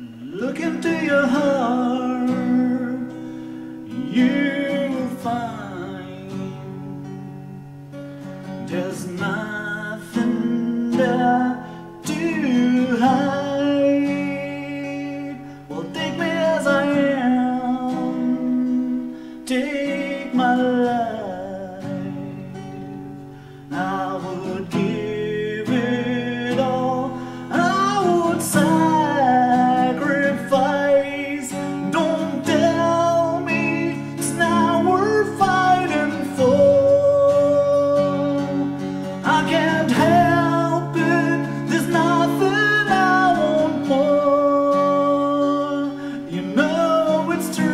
Look into your heart, you will find there's not. true